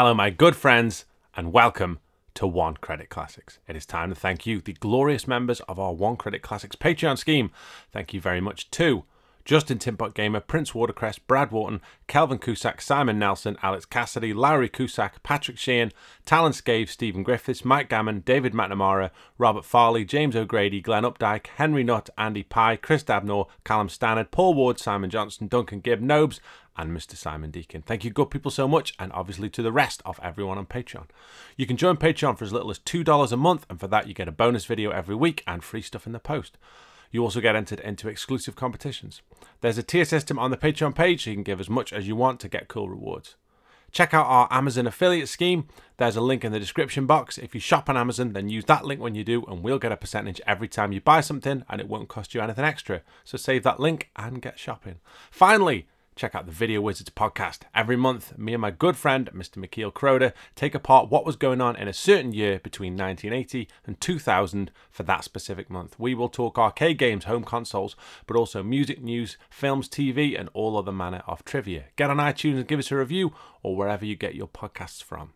Hello, my good friends, and welcome to One Credit Classics. It is time to thank you, the glorious members of our One Credit Classics Patreon scheme. Thank you very much to Justin Timpot Gamer, Prince Watercress, Brad Wharton, Kelvin Cusack, Simon Nelson, Alex Cassidy, Larry Cusack, Patrick Sheehan, Talon Scave, Stephen Griffiths, Mike Gammon, David McNamara, Robert Farley, James O'Grady, Glenn Updike, Henry Nutt, Andy Pye, Chris Dabnor, Callum Stannard, Paul Ward, Simon Johnson, Duncan Gibb, Nobes, and Mr. Simon Deacon. Thank you, good people, so much, and obviously to the rest of everyone on Patreon. You can join Patreon for as little as $2 a month, and for that, you get a bonus video every week and free stuff in the post. You also get entered into exclusive competitions. There's a tier system on the Patreon page, so you can give as much as you want to get cool rewards. Check out our Amazon affiliate scheme. There's a link in the description box. If you shop on Amazon, then use that link when you do, and we'll get a percentage every time you buy something, and it won't cost you anything extra. So save that link and get shopping. Finally, check out the Video Wizards podcast. Every month, me and my good friend, Mr. Michiel Croder, take apart what was going on in a certain year between 1980 and 2000 for that specific month. We will talk arcade games, home consoles, but also music news, films, TV, and all other manner of trivia. Get on iTunes and give us a review or wherever you get your podcasts from.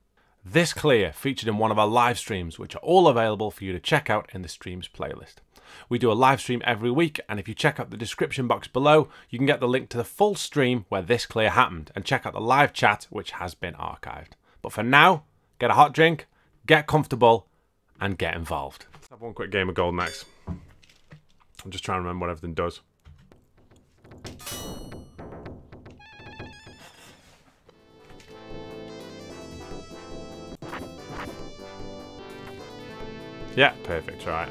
This Clear featured in one of our live streams, which are all available for you to check out in the streams playlist. We do a live stream every week, and if you check out the description box below, you can get the link to the full stream where this clear happened and check out the live chat, which has been archived. But for now, get a hot drink, get comfortable, and get involved. Let's have one quick game of Golden Axe. I'm just trying to remember what everything does. Yeah, perfect, right.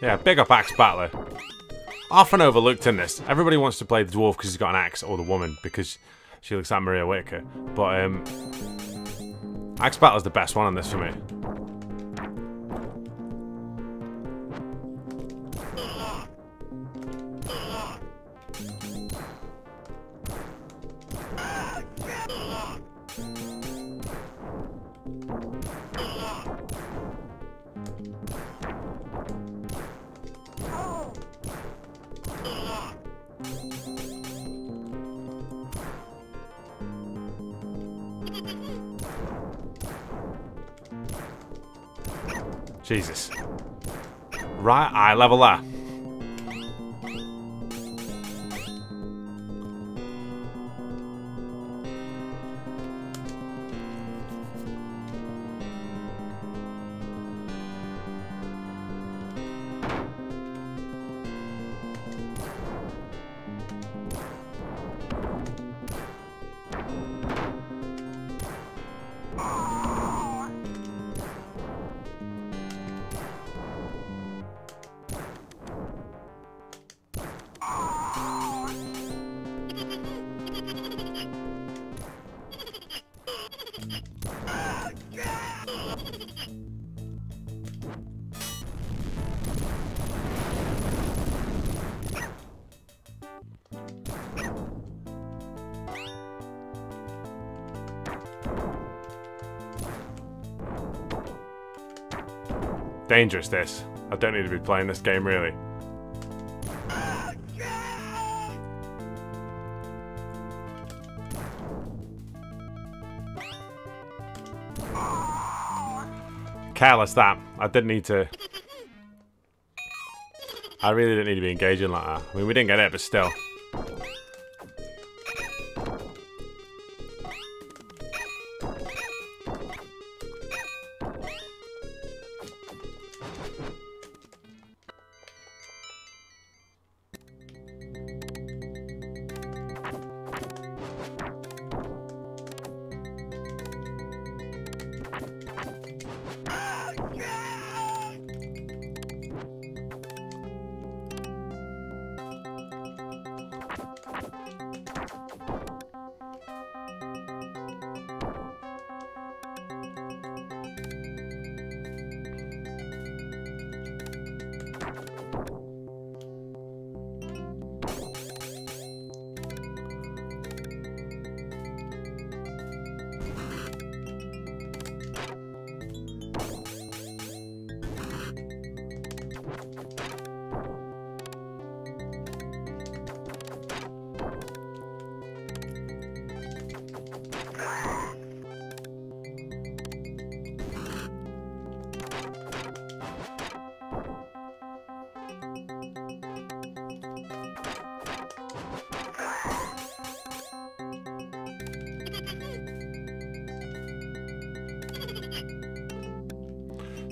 Yeah, big up Axe Battler. Often overlooked in this. Everybody wants to play the dwarf because he's got an axe, or the woman because she looks like Maria Whitaker. But um, Axe Battler's the best one on this for me. Jesus. Right eye level Dangerous, this. I don't need to be playing this game, really. Careless that. I didn't need to... I really didn't need to be engaging like that. I mean, we didn't get it, but still.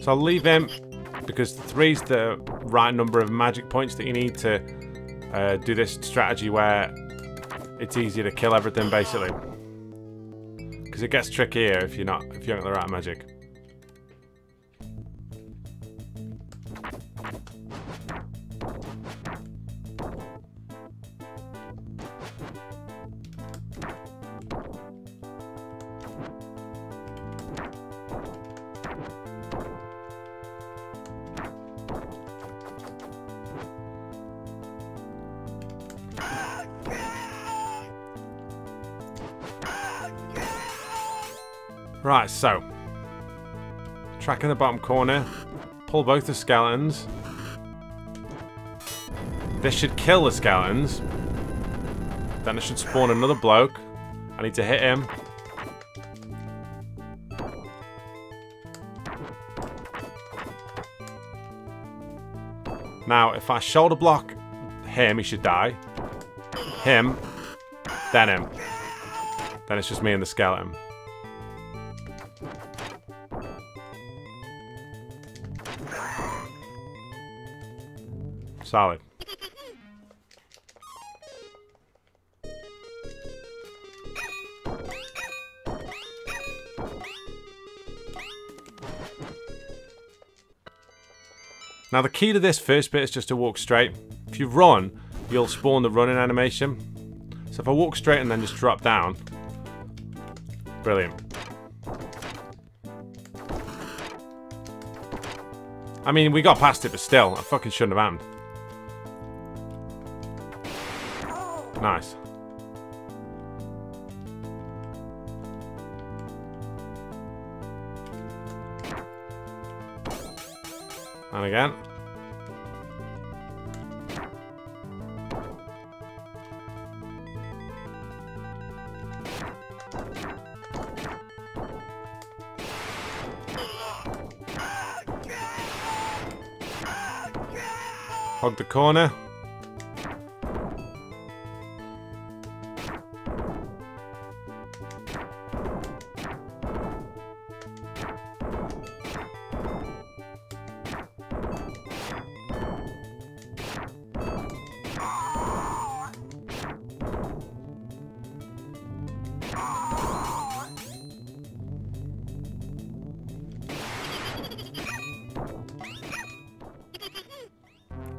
So I'll leave him because three's the right number of magic points that you need to uh, do this strategy where it's easier to kill everything basically. Because it gets trickier if you're not if you haven't got the right magic. Right, so. Track in the bottom corner. Pull both the skeletons. This should kill the skeletons. Then it should spawn another bloke. I need to hit him. Now, if I shoulder block him, he should die. Him, then him. Then it's just me and the skeleton. Solid. Now the key to this first bit is just to walk straight. If you run, you'll spawn the running animation. So if I walk straight and then just drop down, brilliant. I mean, we got past it, but still, I fucking shouldn't have happened. Nice. And again. Hug the corner.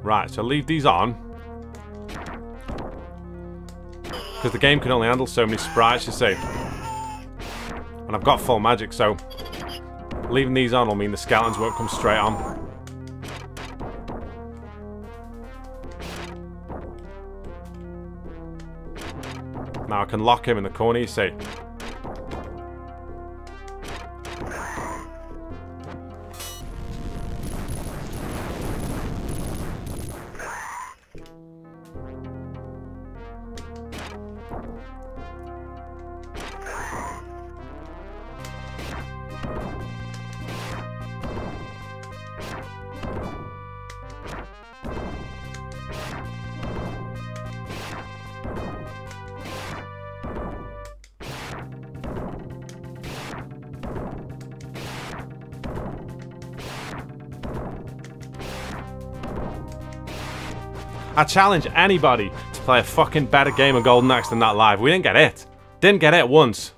Right, so leave these on. Because the game can only handle so many sprites, you see. And I've got full magic, so leaving these on will mean the skeletons won't come straight on. Now I can lock him in the corner, you see. I challenge anybody to play a fucking better game of Golden Axe than that live. We didn't get it. Didn't get it once.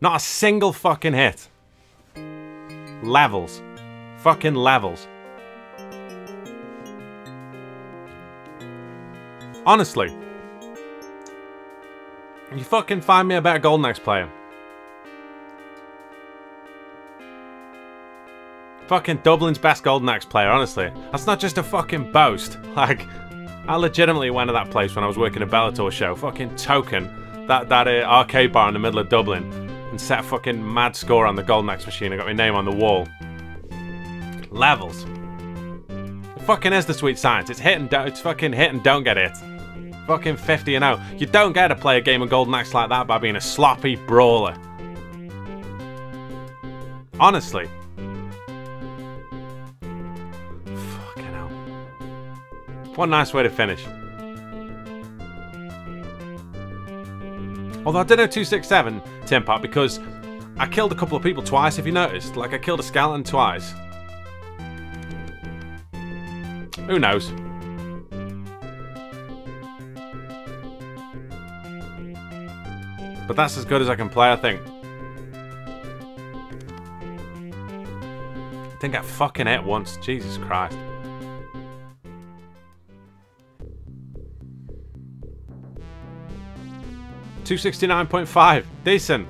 Not a single fucking hit. Levels. Fucking levels. Honestly. You fucking find me a better Golden Axe player. Fucking Dublin's best Golden Axe player, honestly. That's not just a fucking boast. Like, I legitimately went to that place when I was working a Bellator show. Fucking token. That, that uh, arcade bar in the middle of Dublin. And set a fucking mad score on the Golden Axe machine. I got my name on the wall. Levels. It fucking is the sweet science. It's hit and don't, it's fucking hit and don't get it. Fucking 50 and 0. You don't get to play a game of Golden Axe like that by being a sloppy brawler. Honestly. What a nice way to finish. Although I did have 267 Tim Pot because I killed a couple of people twice, if you noticed. Like, I killed a skeleton twice. Who knows? But that's as good as I can play, I think. I think I fucking hit once. Jesus Christ. 269.5. Decent.